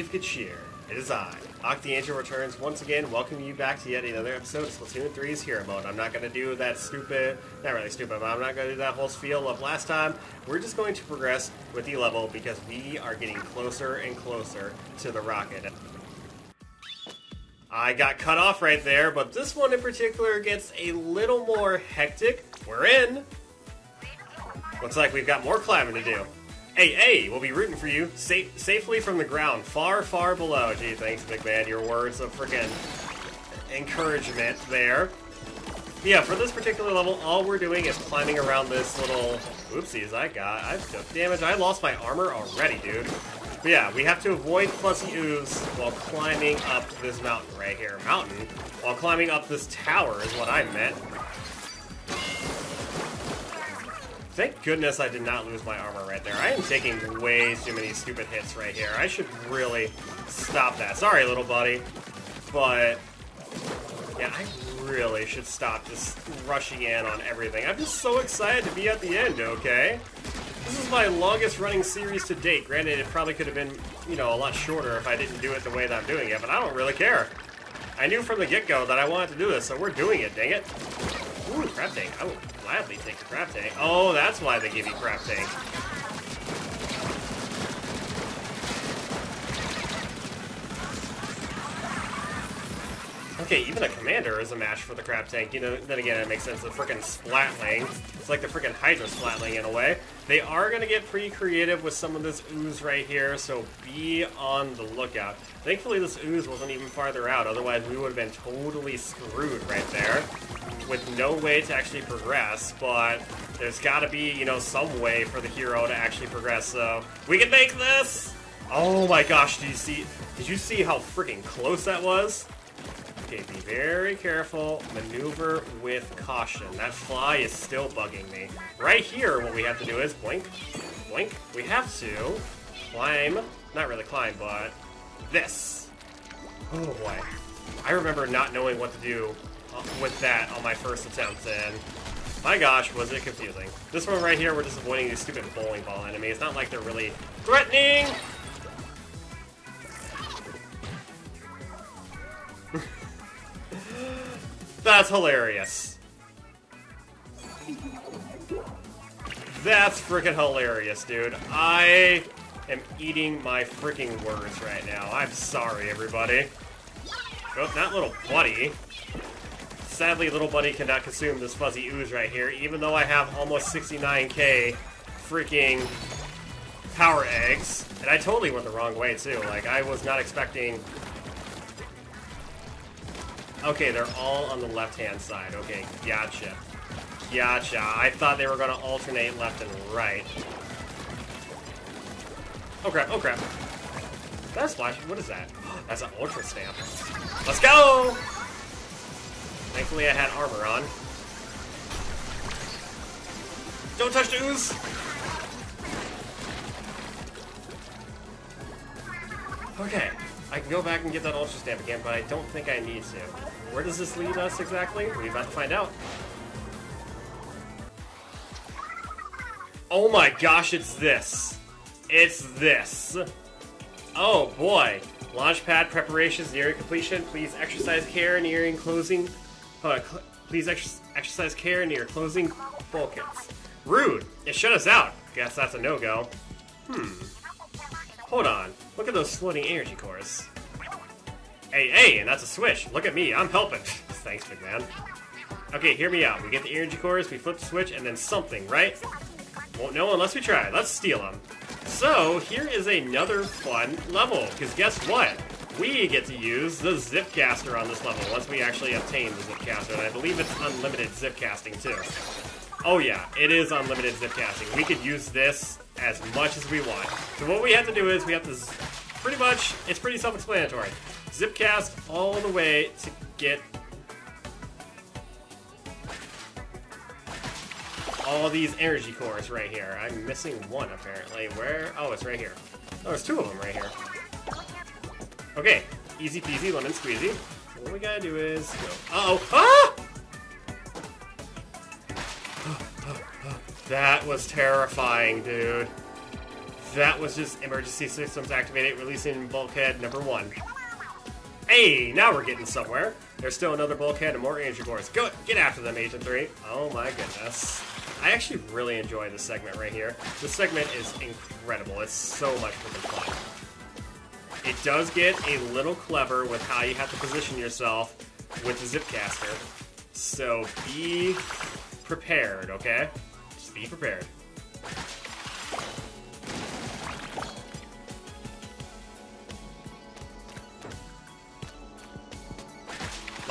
of good. It is I, Octi returns once again, welcoming you back to yet another episode of Splatoon 3's Hero Mode. I'm not going to do that stupid, not really stupid, but I'm not going to do that whole spiel of last time. We're just going to progress with the level because we are getting closer and closer to the rocket. I got cut off right there, but this one in particular gets a little more hectic. We're in. Looks like we've got more climbing to do. Hey, hey, we'll be rooting for you safe, safely from the ground, far, far below. Gee, thanks, man. Your words of freaking encouragement there. Yeah, for this particular level, all we're doing is climbing around this little... Oopsies, I got... I took damage. I lost my armor already, dude. But yeah, we have to avoid fuzzy ooze while climbing up this mountain right here. Mountain? While climbing up this tower is what I meant. Thank goodness I did not lose my armor right there. I am taking way too many stupid hits right here. I should really stop that. Sorry, little buddy. But, yeah, I really should stop just rushing in on everything. I'm just so excited to be at the end, okay? This is my longest running series to date. Granted, it probably could have been, you know, a lot shorter if I didn't do it the way that I'm doing it, but I don't really care. I knew from the get-go that I wanted to do this, so we're doing it, dang it. Ooh. I will oh. Gladly take the crab tank. Oh, that's why they give you crab tank. Okay, even a commander is a match for the crab tank. You know, then again, it makes sense. The freaking splatling. It's like the freaking Hydra splatling in a way. They are going to get pretty creative with some of this ooze right here, so be on the lookout. Thankfully, this ooze wasn't even farther out. Otherwise, we would have been totally screwed right there with no way to actually progress, but there's got to be, you know, some way for the hero to actually progress, so we can make this! Oh my gosh, did you see, did you see how freaking close that was? Okay, be very careful. Maneuver with caution. That fly is still bugging me. Right here, what we have to do is blink, blink. We have to climb, not really climb, but this. Oh boy. I remember not knowing what to do uh, with that on my first attempt, and my gosh, was it confusing. This one right here, we're just avoiding these stupid bowling ball enemies. It's not like they're really threatening! That's hilarious. That's freaking hilarious, dude. I am eating my freaking words right now. I'm sorry, everybody. Oh, not little buddy. Sadly, little buddy cannot consume this fuzzy ooze right here, even though I have almost 69k freaking power eggs. And I totally went the wrong way, too. Like, I was not expecting Okay, they're all on the left-hand side. Okay, gotcha. Gotcha. I thought they were going to alternate left and right. Oh crap, oh crap. That's flash. What is that? That's an ultra stamp. Let's go! Thankfully I had armor on. Don't touch the ooze! Okay, I can go back and get that ultra stamp again, but I don't think I need to. Where does this lead us exactly? We're about to find out. Oh my gosh, it's this. It's this. Oh boy. Launchpad preparations nearing completion. Please exercise care nearing closing. Uh, cl please ex exercise care near closing bulkheads. Rude. It shut us out. Guess that's a no-go. Hmm. Hold on. Look at those floating energy cores. Hey, hey, and that's a switch. Look at me, I'm helping. Thanks, big man. Okay, hear me out. We get the energy cores, we flip the switch, and then something, right? Won't know unless we try. Let's steal them. So, here is another fun level, because guess what? We get to use the Zipcaster on this level once we actually obtain the Zipcaster, and I believe it's unlimited Zipcasting too. Oh yeah, it is unlimited Zipcasting. We could use this as much as we want. So what we have to do is we have to, pretty much, it's pretty self-explanatory. Zipcast all the way to get all these energy cores right here. I'm missing one apparently. Where? Oh, it's right here. Oh, there's two of them right here. Okay, easy peasy, lemon squeezy. What we gotta do is go. Uh oh! Ah! That was terrifying, dude. That was just emergency systems activated, releasing bulkhead number one. Hey, now we're getting somewhere. There's still another bulkhead and more energy cores. Go, get after them, Agent 3. Oh my goodness. I actually really enjoy this segment right here. This segment is incredible. It's so much fun. It does get a little clever with how you have to position yourself with the Zipcaster. So be prepared, okay? Just be prepared.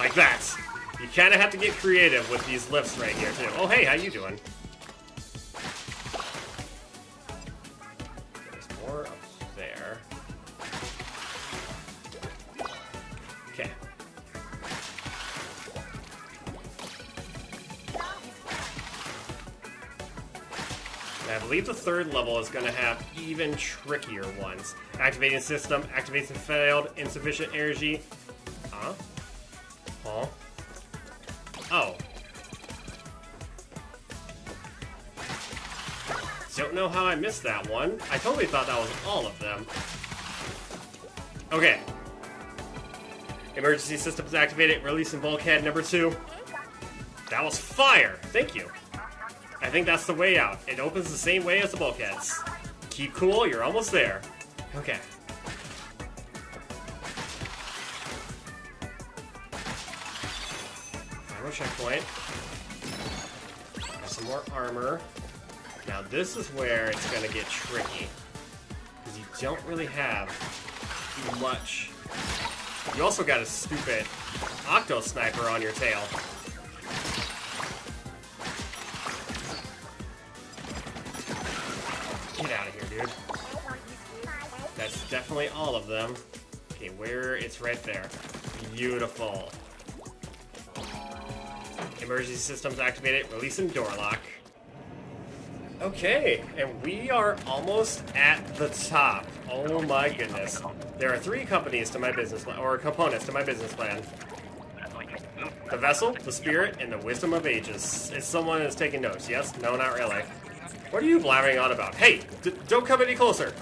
Like that. You kind of have to get creative with these lifts right here, too. Oh, hey, how you doing? There's more up there. Okay. I believe the third level is going to have even trickier ones. Activating system, activation failed, insufficient energy. How I missed that one. I totally thought that was all of them. Okay. Emergency systems activated, releasing bulkhead number two. That was fire! Thank you. I think that's the way out. It opens the same way as the bulkheads. Keep cool, you're almost there. Okay. Final checkpoint. Got some more armor. Now this is where it's gonna get tricky. Because you don't really have much. You also got a stupid Octo Sniper on your tail. Get out of here, dude. That's definitely all of them. Okay, where? It's right there. Beautiful. Emergency systems activated, Release releasing door lock. Okay, and we are almost at the top. Oh my goodness. There are three companies to my business plan, or components to my business plan. The vessel, the spirit, and the wisdom of ages. Is someone is taking notes? Yes? No, not really. What are you blabbering on about? Hey, don't come any closer.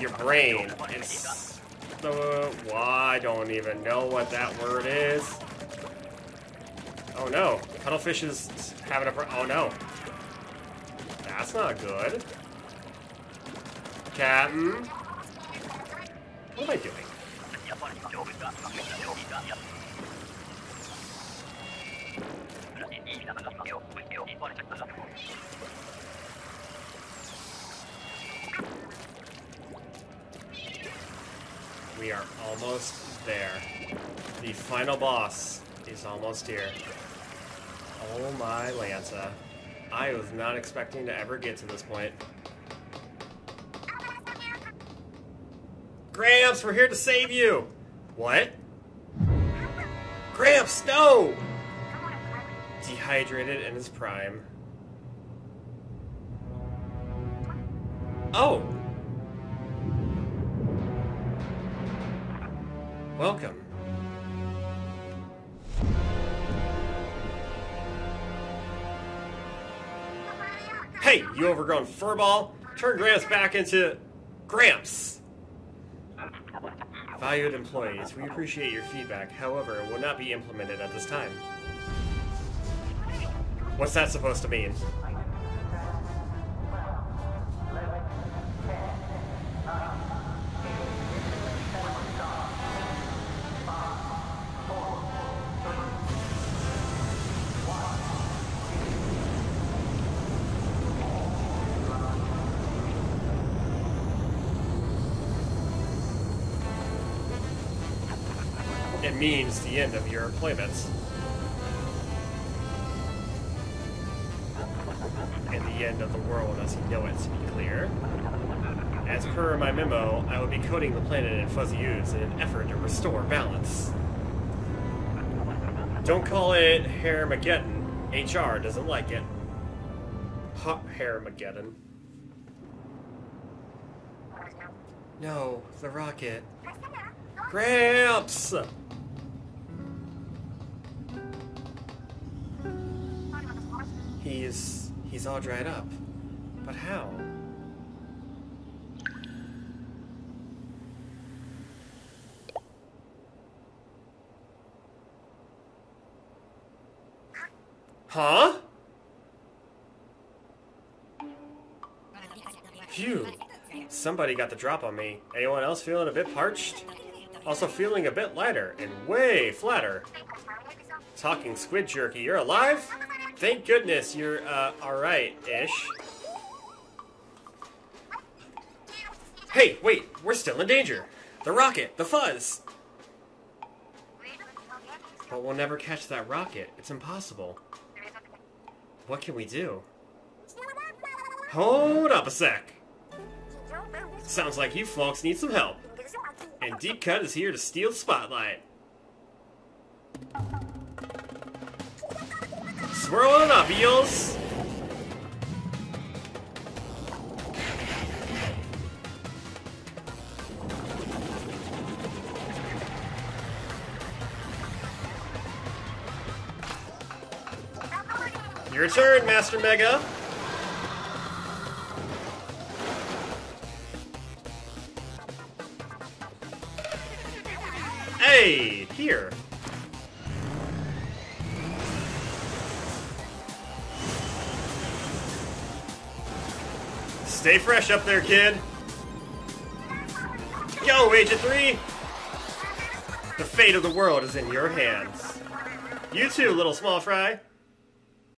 Your brain. It's the. Well, I don't even know what that word is. Oh no, cuttlefish is having a. Oh no, that's not good. Captain, what am I doing? We are almost there. The final boss is almost here. Oh my Lanza. I was not expecting to ever get to this point. Gramps, we're here to save you! What? Gramps, no! Dehydrated in his prime. Oh! Welcome. You overgrown furball! Turn Gramps back into Gramps! Valued employees, we appreciate your feedback. However, it will not be implemented at this time. What's that supposed to mean? Means the end of your employment. And the end of the world as you know it, to be clear. As per my memo, I will be coating the planet in fuzzy ooze in an effort to restore balance. Don't call it Hairmageddon. HR doesn't like it. Hot Hairmageddon. No, the rocket. Gramps! He's he's all dried up. But how? Huh? Phew. Somebody got the drop on me. Anyone else feeling a bit parched? Also feeling a bit lighter and way flatter. Talking squid jerky, you're alive? Thank goodness you're, uh, alright-ish. Hey, wait, we're still in danger. The rocket, the fuzz. But we'll never catch that rocket. It's impossible. What can we do? Hold up a sec. Sounds like you folks need some help. And Deep Cut is here to steal the spotlight. Swirl up, eels! Your turn, Master Mega! Hey, here. Stay fresh up there, kid. Yo, Agent 3! The fate of the world is in your hands. You too, little small fry.